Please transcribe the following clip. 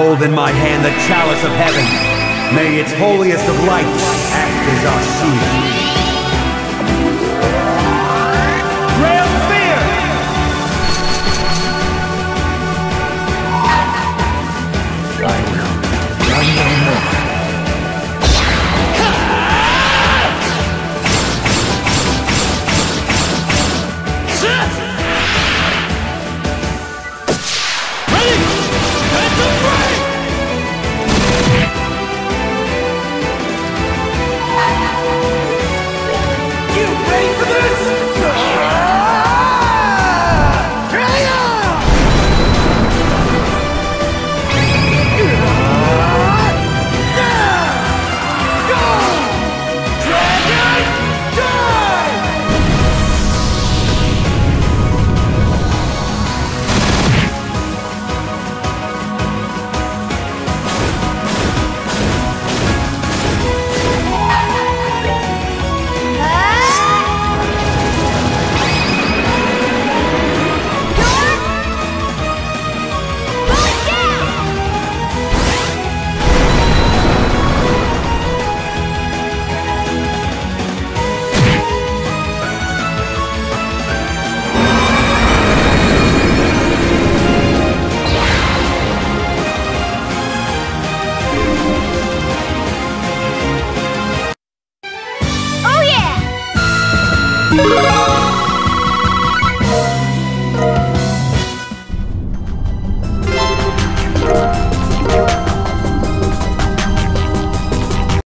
hold in my hand the chalice of heaven. May its holiest of lights act as our shield. Oh yeah!